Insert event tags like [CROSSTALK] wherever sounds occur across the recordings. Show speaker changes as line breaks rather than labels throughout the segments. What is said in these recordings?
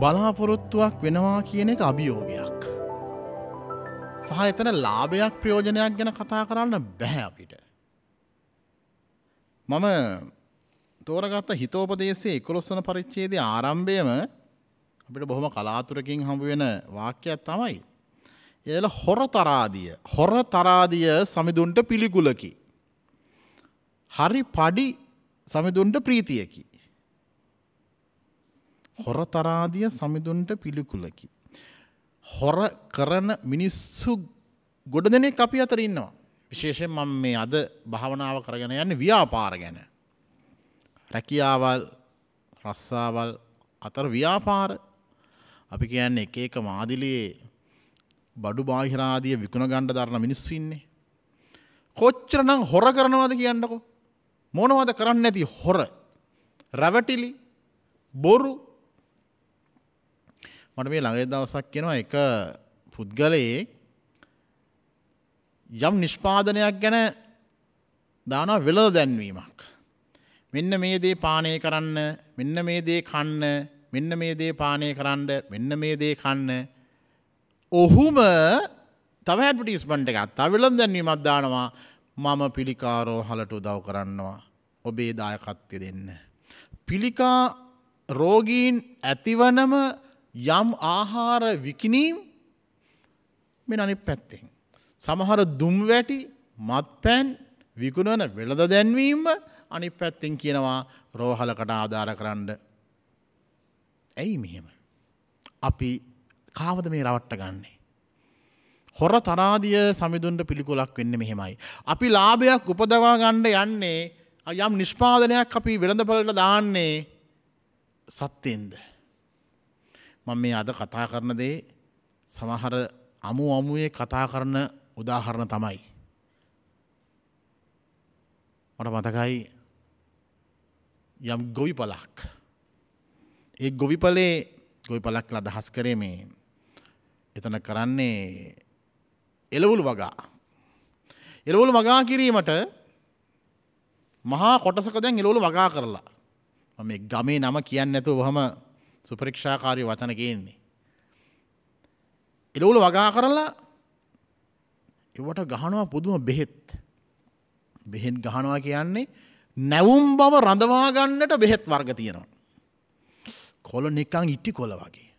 බලාපොරොත්තුවක් වෙනවා කියන එක අභියෝගයක්. සහ එතන ලාභයක් ප්‍රයෝජනයක් ගැන කතා කරන්න බැහැ අපිට. මම තෝරගත්ත හිතෝපදේශයේ එකොළොස්වන පරිච්චේද ආරම්භයම අපිට බොහොම කලාතුරකින් හම්බ වෙන වාක්‍යයක් තමයි. එල හොර තරාදිය හොර තරාදිය සමිදුන්ට පිළිකුලකි. හරි පඩි සමිදුන්ට ප්‍රීතියකි. හොරතරාදිය සමිඳුන්ට පිළිකුලකි. හොර කරන මිනිස්සු ගොඩ දෙනෙක් අපි අතර ඉන්නවා. විශේෂයෙන් මම මේ අද භාවනාව කරගෙන යන්න ව්‍යාපාර ගැන. රැකියාවල් රස්සාවල් අතර ව්‍යාපාර අපි කියන්න එක එක මාදිලයේ බඩු බාහිරාදිය විකුණ ගණ්ඩ දරන මිනිස්සින්නේ. කොච්චර නම් හොර කරනවාද කියන්නකො. මොනවද කරන්න ඇති හොර. රැවටිලි බොරු මට මේ ළඟේ දවසක් කෙනවා එක පුද්ගලයේ යම් නිෂ්පාදනයක් ගැන දානවා වෙලද දැන්වීමක්. මෙන්න මේ දේ පානය කරන්න මෙන්න මේ දේ කන්න මෙන්න මේ දේ පානය කරන්න මෙන්න මේ දේ කන්න ඔහුම තව ඇඩ්ටිස්බන්ට එකත් අවිලම් දැන්වීමත් දානවා මම පිළිකාරෝ හලට උදව් කරන්නවා ඔබේ දායකත්වය දෙන්න. පිළිකා රෝගීන් ඇතිවනම යම් ආහාර විකිනීම් මෙ අනි පැත්තෙන්. සමහර දුම් වැටි මත් පැන් විකුණන වෙළද දැන්වීම අනි පැත්තෙන් කියනවා රෝහලකට ආධාර කරන්න. ඇයි මෙහෙම. අපි කාවද මේ රවට්ට ගන්නේ. හොර තරාදිය සමිදුන්ට පිළිකොලක් වෙන්න මෙහෙමයි. අපි ලාභයක් උපදවා ගණ්ඩ යන්නේ යම් නිෂ්පාදනයක් අපි වෙළඳපලට දාන්නේ සත්‍යයෙන්ද. මම මේ අද කතා කරන දේ සමහර අමු අමුවේ කතා කරන උදාහරණ තමයි. මට මතකයි යම් ගොවි පලක්. ඒ ගොවිපලේ ගොයි පලක් අදහස් කරේ මේ එතන කරන්නේ එලවුළු වගා. එලවුළු වගා කිරීමට මහා කොටසක දැන් එලවුළු වගා කරලා. මේ ගමේ නම කියන්න ඇතු හම සුපරික්ෂාකාරය වචන ගේන්නේ. එලවුල වගා කරලා එවට ගහනවා පුදුම බෙහෙත්. බෙහෙත් ගහනවා කියන්නේ නැවුම් බව රඳවාගන්නට බෙහෙත් වර්ග තියෙනවා. කොල නිකං ඉට්ටි කොල වගේ.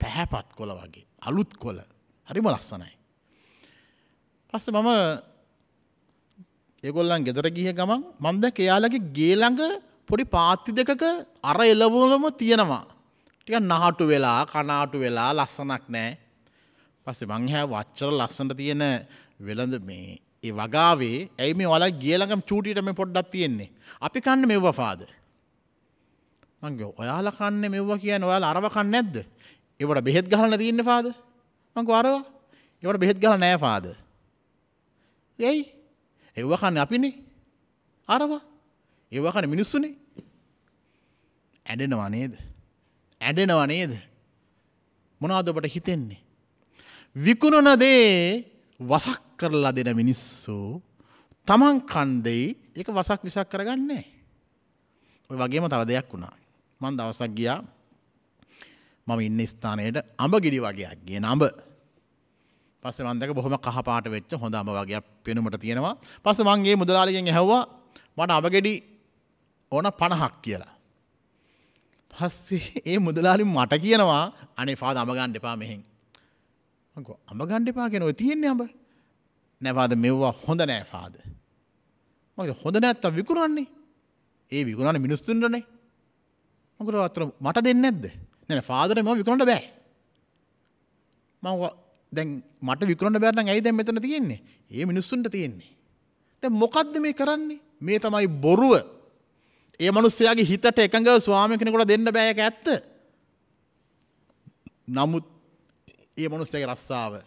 පැහැපත් කොල වගේ. අලුත් කොල හරිම ලස්සනයි. පස්ස මම ඒගොල්ලන් ගෙදර ගිය ගමන් මන්ද එයාලගේ ගේළඟ පොඩි පාත්ති දෙකක අර එලවලම තියෙනවා. ටික නහටු වෙලා කනාටු වෙලා ලස්සනක් නෑ. පස්සේ මංහැ වච්චර ලස්සට තියෙන වෙළඳ මේ ඒ වගාවේ ඇයි මේ වල ගියලඟම් චූටියටම පොඩ්ඩක් තියෙන්නේ? අපි කන්න මෙව්ව පාද මංගේ ඔයාල කන්න මෙව්ව කියන ඔයාල අරව කන්න නැද්ද? ඒවට බෙහෙත් ගහන්න තියන්න පාද මංක අරවා? ඒවට බෙහෙත් ගල නෑ පාද යයි එව්ව කන්න අපිනේ. අරවා? ඒව කන මිනිස්සුනේ. ඇඩෙනවා නේද? ඇඩෙනව නේද මොනාද ඔබට හිතෙන්නේ. විකුණන දේ වසක් කරලා දෙන මිනිස්සු තමන් කන්දෙයි එක වසක් විසක් කරගන්නේ. ඔය වගේම තව දෙයක් වුණා. මන් දවසක් ගියා මම ඉන්න ස්ථානයට අඹ ගිඩි වගේයක් ගේ නඹ පස්ස වන්දක බොහොම කහපාට වෙච්ච හොඳ අම වගේ පෙනුමට තියෙනවා පස්ස මන්ගේ මුදලාලිගෙන් ඇහවා මට අඹගෙඩි ඕන පණහක් කියලා පස්සේ [LAUGHS] ඒ මුදලාලි මට කියනවා අනේ පාද අමගණ්ඩ එපා මෙහෙන්. අමගණ්ඩ එපා කෙනව තියෙන්නේ අඹ. නැවාද මෙව්වා හොඳ නෑ පාද මගේ හොඳ නැත්ත විකුණන්නේ. ඒ විකුණන මිනිස්තුන්ටනේ මකට අතර මට දෙන්න ඇද්ද නැන පාදර ම විකුණට බෑ. මං දැන් මට විකුණට බෑන ඇයි දැන් මෙතන තියෙන්නේ? ඒ මිනිස්සුන්ට තියෙන්නේ. දැ මොකක්ද මේ කරන්නේ? මේ තමයි බොරුව. ඒ මනුස්සයාගේ හිතට එකඟ ස්වාමි කෙනෙකුට දෙන්න බෑයක ඇත්ත. නමුත් ඒ මනුස්සයගේ රස්සාාව.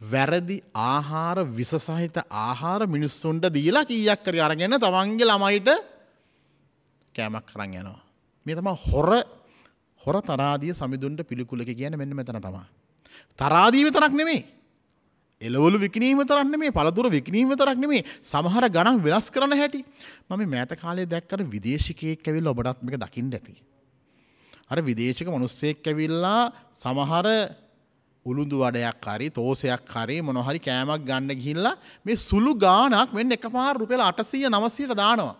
වැරදි ආහාර විසසහිත ආහාර මිනිස්සුන්ට දීලා කීයක් කර අරගෙන තමන්ගේ ළමයිට කෑමක් කරන්න යනවා. මේ තම හොර හොර තරාදිය සමිදුන්ට පිළිකුලක කියන මෙන්න මෙතන තමා. තරාදීව තරක් නෙමේ එලවලු විකිනීම තරන්න මේ පළතුර විකිනීම තරක් නෙමේ සමහර ගණන් වෙනස් කරන හැටි මම මෑත කාලේ දැක්කට විදේශිකයෙක් ඇවිල් ඔබටත්මික දකිින් ඇති. අර විදේශක මනුස්සෙක් ඇවිල්ලා සමහර උළුදු වඩයක් හරි තෝසයක් හරි මොනොහරි කෑමක් ගන්න ගිහිල්ලා මේ සුළු ගානක් මෙන්න එකපාර රුපියල් 800 900ට දානවා.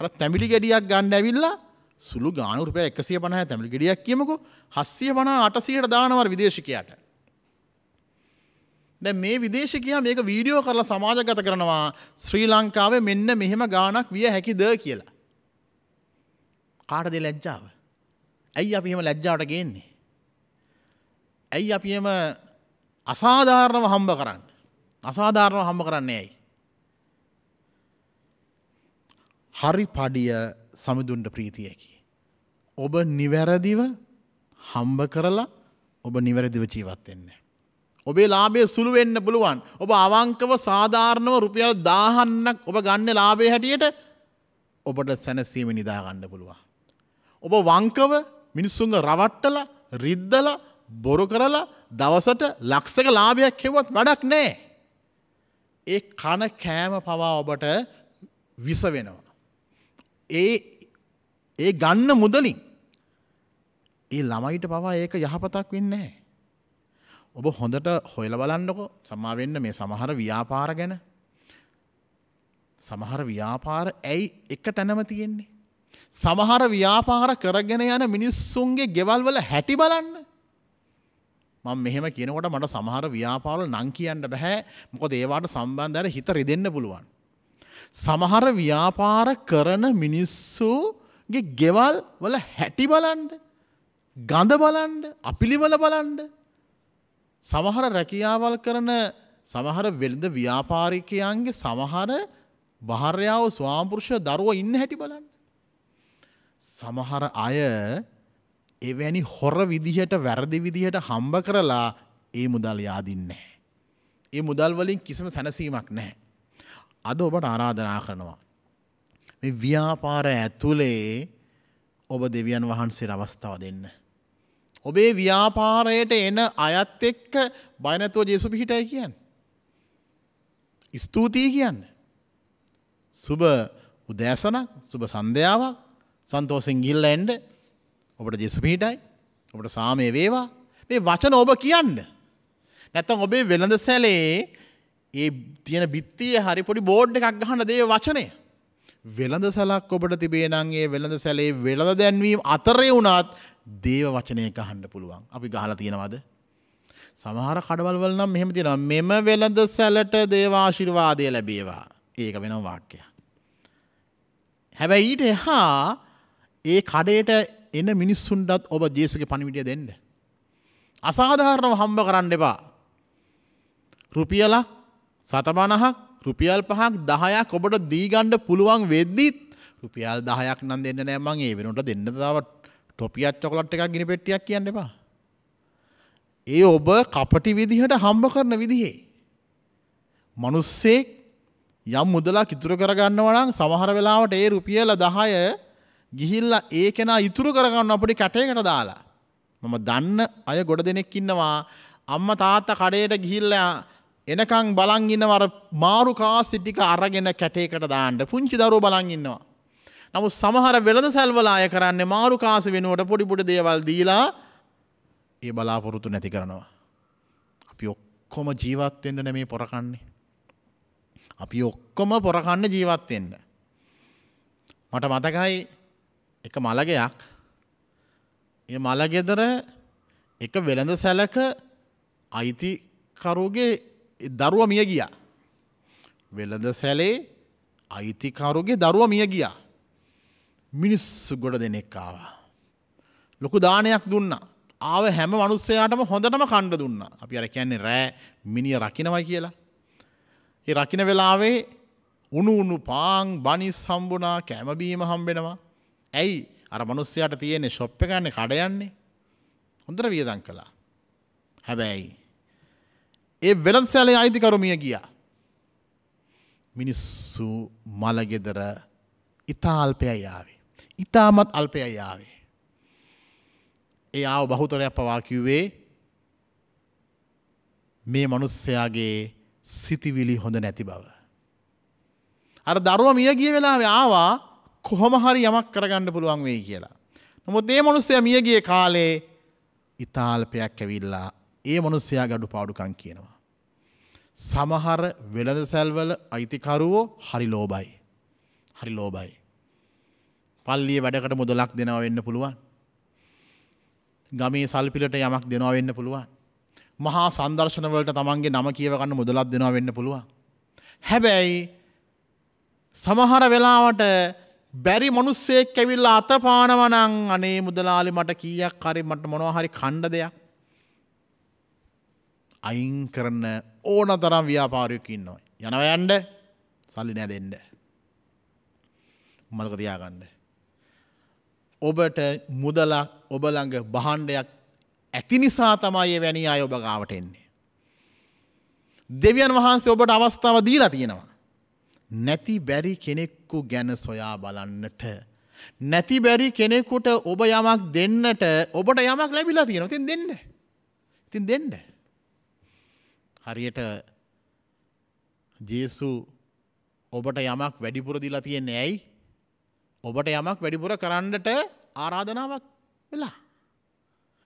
අර තැඹිලි ගෙඩියක් ගන්න ඇවිල්ලා සුළු ගාන රුපියල් 150 තැඹිලි ගෙඩියක් කියමුකෝ 750 800ට දානවා විදේශිකයාට. දැන් මේ විදේශිකයා මේක වීඩියෝ කරලා සමාජගත කරනවා ශ්‍රී ලංකාවේ මෙන්න මෙහෙම ගානක් විය හැකිද කියලා. කාටද ලැජ්ජාව? ඇයි අපි එහෙම ලැජ්ජාවට ගේන්නේ? ඇයි අපි එහෙම අසාධාරණව හම්බ කරන්න? අසාධාරණව හම්බ කරන්නේ ඇයි? හරි පඩිය සමිඳුන්ට ප්‍රීතියකි. ඔබ නිවැරදිව හම්බ කරලා ඔබ නිවැරදිව ජීවත් වෙන්න. ඔබේ ලාභය සුළු වෙන්න පුළුවන්. ඔබ අවංකව සාධාරණව රුපියල් 1000ක් ඔබ ගන්න ලාභය හැටියට ඔබට සැනසීම නිදා ගන්න පුළුවන්. ඔබ වංකව මිනිස්සුන්ග රවට්ටලා රිද්දලා බොරු කරලා දවසට ලක්ෂක ලාභයක් හෙවත් වැඩක් නෑ. ඒ කන කෑම පවා ඔබට විස වෙනවා. ඒ ඒ ගන්න මුදලින් ඒ ළමයිට පවා ඒක යහපතක් වෙන්නේ ඔබ හොඳට හොයල බලන්නකො සමාවෙන්න මේ සමහර ව්‍යාපාර ගැන සමහර ව්‍යාපාර ඇයි එක තැනම තියෙන්නේ. සමහර ව්‍යාපාර කරගෙන යන මිනිස්සුන්ගේ ගෙවල් වල හැටි බලන්න. මම මෙහෙම කියනකොට මට සමහර ව්‍යාපාරවල නම් කියන්න බෑ මොකද ඒවාට සම්බන්ධව හිත රිදෙන්න පුළුවන්. සමහර ව්‍යාපාර කරන මිනිස්සුගේ ගෙවල් වල හැටි බලන්න ගඳ බලන්න අපිලිවල බලන්න සමහර රැකියාවල් කරන සමහර වෙළඳ ව්‍යාපාරිකයන්ගේ සමහර භාර්යාව ස්වාම්පුරුෂ දරුව ඉන්න හැටි බලන්න. සමහර අය එවැනි හොර විදිහට වැරදි විදිහට හම්බ කරලා ඒ මුදල් යාදින්නේ. ඒ මුදල් වලින් කිසිම සැනසීමක් නැහැ. අද ඔබට ආරාධනා කරනවා. මේ ව්‍යාපාර ඇතුලේ ඔබ දෙවියන් වහන්සේට අවස්ථාව දෙන්න. ඔබේ ව්‍යාපාරයට එන අයත් එක්ක බයනැතුව ජේසු පිහිටයි කියන්න. ස්තුතියි කියන්න. සුබ උදෑසනක් සුබ සන්ධ්‍යාවක් සන්තෝසෙන් ගිල්ල එන්ඩ ඔබට ජෙසු පිහිටයි ඔබට සාමය වේවා මේ වචන ඔබ කියන්න. නැත්තම් ඔබේ වෙළඳ සැලේ ඒ තියෙන බිත්තිය හරි පොඩි බෝඩ් එකක් ගහන්න දේ වචනය. වෙළඳ සැලක් ඔබට තිබේ නංගේ වෙළඳ සැලේ වෙළඳ දැන්වීම අතරය වුණත් දේව වචනය ගහන්න පුළුවන් අපි ගහලා තියෙනවද. සමහර කඩවල්වල නම් මෙහෙම තියෙනවා මෙම වෙළඳ සැලට දේවාශිර්වාදය ලැබේවා ඒක වෙනම් වාක්‍යය. හැබැයි ඊට එහා ඒ කඩේට එන මිනිස්සුන්ටත් ඔබ ජේසුගේ පණිවිඩිය දෙන්න. අසාධාරණව හම්බ කරන්න එපා. රුපියලක් සතබනහක් රුපියල් පහක් දහයක් ඔබට දීගණ්ඩ පුළුවන් වෙද්දිත් රුපියල් දහයක් නම් දෙන්න නෑ මං ඒ වෙනට දෙන්න තව ටොපියත් චොකලට් එකක් ගිනි පෙට්ටියක් කියන්න එපා. ඒ ඔබ කපටි විදිහට හම්බ කරන විදිහේ. මනුස්සෙක් යම් මුදලක් ඉතුරු කරගන්නවනම් සමහර වෙලාවට ඒ රුපියල දහය ගිහිල්ල ඒ කෙනා ඉතුරු කරගන්න අපට කැටයකට දාලා. මම දන්න අය ගොඩ දෙනෙක් ඉන්නවා අම්ම තාත්ත කඩයට ගිහිල්ලයා එනකං බලංගින්නවර මාරු කාසිටික අරගෙන කැටේකට දාන්න පුංචි දරුව බලංගින්නවා. නමුත් සමහර වෙළඳ සැල්වලාය කරන්න මාරු කාස වෙනුවට පොඩිපුඩ දේවල් දීලා ඒ බලාපොරොත්තු නැති කරනවා. අපි ඔක්කොම ජීවත්වෙන්න නැමේ පොරකන්නේ. අපි ඔක්කොම පොරකන්න ජීවත්වෙන්න. මට මතකයි එක මළගයක් ඒ මළගෙදර එක වෙළඳ සැලක අයිතිකරුගේ දරුව මිය ගියා. වෙළඳ සැලේ අයිතිකරුගේ දරුව මිය ගියා. මිනිස්සු ගොඩ දෙනෙක්කාවා. ලොකු දානයක් දුන්න. ආව හැම මනුස්සයාටම හොඳටම කණ්ඩ දුන්න. අපි අර කියන්නේ රෑ මිනිිය රකිනවයි කියලා. ඒ රකින වෙලාවේ උුණු උුණු පාං බනිස් හම්බුනා කෑමබීම හම්බෙනවා. ඇයි අර මනුස්සයට තියෙන්නේ ශොප්ප ගන්න කඩයන්නේ හොඳර වියදන් කළා. හැබැයි. ඒ වෙළන්සෑලේ අයිතිකරුමිය ගියා. මිනිස්සු මළගෙදර ඉතා අල්පයයි යාවේ. ඉතාමත් අල්පයයි යාවේ. ඒ ආව බහුතරයක් පවා කිව්වේ මේ මනුස්සයාගේ සිතිවිලි හොඳ නැති බව. අර දරුව මිය ගිය වෙලාවේ ආවා කොහොම හරි යමක් කරගන්න පුළුවන් වෙයි කියලා. නමුත් ඒ මනුස්සය මියගේ කාලේ ඉතාල්පයක් ඇවිල්ලා ඒ මනුස්සයා ගඩු පාඩුකං කියනවා. සමහර වෙළඳ සැල්වල අයිතිකරුවෝ හරි ලෝබයි. හරි ලෝබයි. පල්ලිය වැඩකට මුදලක් දෙනව වෙන්න පුළුවන්. ගමේ සල්පිලට යමක් දෙනවා වෙන්න පුළුවන්. මහා සන්දර්ශනවලට තමන්ගේ නම කියවගන්න මුදලක් දෙනවා වෙන්න පුළුවන්. හැබැයි සමහර වෙලාවට බැරි මනුස්සෙක් ඇවිල්ලා අත පානවනං අනේ මුදලාලි මට කීයක් කරි මට මොනවහරි කණ්ඩ දෙයක්. අයින් කරන්න ඕන තරම් ව්‍යාපාරයක ඉන්නවා. යනවයන්ඩ සල්ලි නෑ දෙන්න. මල්ක තියාගන්න. ඔබට මුදලක් ඔබළඟ බහන්ඩයක් ඇති නිසා තමයි වැනි අය ඔබ ගාවට එන්නේ. දෙවියන් වහන්සේ ඔබට අවස්ථාව දීලා තියෙනවා. නැති බැරි කෙනෙක්කු ගැන සොයා බලන්නට. නැති බැරි කෙනෙකුට ඔබ යමක් දෙන්නට ඔබට යමක් ලැබිලා තියෙන තින් දෙන්න. ඉතින් දෙන්න. හරියට ජේසු ඔබට යමක් වැඩිපුර දිලා තියෙන්නේ ඇයි ඔබට යමක් වැඩිපුර කරන්නට ආරාධනාවක් වෙලා.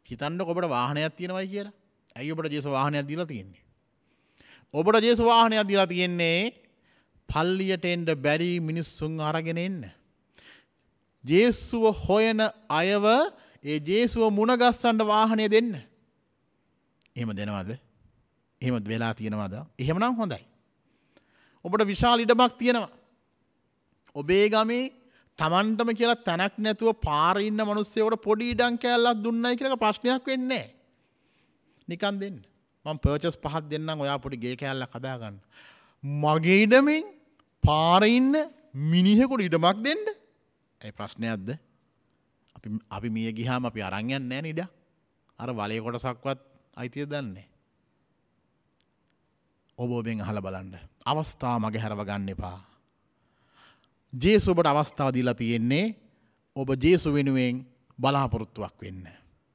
හිතන්න ඔබට වාහනයක් තියෙනවයි කියලා ඇයි ඔබට ජේස වාහනයක් දිලා තියෙන්නේ. ඔබට ජේස වාහනයක් දිලා තියෙන්නේ පල්ලියට එන්ඩ බැරි මිනිස්සුන් අරගෙන එන්න. ජේසුව හොයන අයව ඒ ජේසුව මුණගස්සන්ට වාහනය දෙන්න. එහෙම දෙනවද එහෙම වෙලා තියෙනවද එහෙමනම් හොඳයි. ඔබට විශාල ඉඩමක් තියෙනවා. ඔබේ ගමේ තමන්ටම කියලා තැනක් නැතුව පාරඉන්න මනුස්සයවට පොඩි ඉඩං කෑල්ලක් දුන්නයි කියලක ප්‍රශ්නයක් වෙන්නේ. නිකන් දෙන්න මං පර්චස් පහත් දෙන්නම් ඔයා පොඩි ගේ කෑල්ල කදාගන්න. මගේ ඉඩමින් පාරඉන්න මිනිහෙකුට ඉඩමක් දෙන්න ඇයි ප්‍රශ්නයක්ද අපි මිය ගිහාම අපි අරංයන් නෑ නිඩ අර වලය කොටසක්වත් අයිතිය දන්නේ. ඔබෝබෙන් අහල බලන්න අවස්ථා මගේ හැරව ගන්න එපා. ජේසුබට අවස්ථාව දීලා තියෙන්නේ ඔබ ජේසු වෙනුවෙන් බලාපොරොත්තුවක් වෙන්න.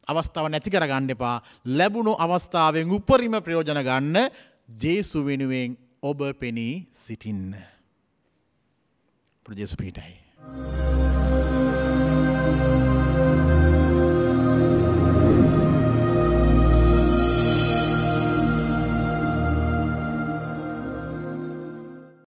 අවස්ථාව නැති කර ගණ්ඩ එපා ලැබුණු අවස්ථාවෙන් උපරිම ප්‍රයෝජන ගන්න ජේසු වෙනුවෙන් ඔබ පෙනී සිටින්න. ප්‍රජෙස්පීටයි.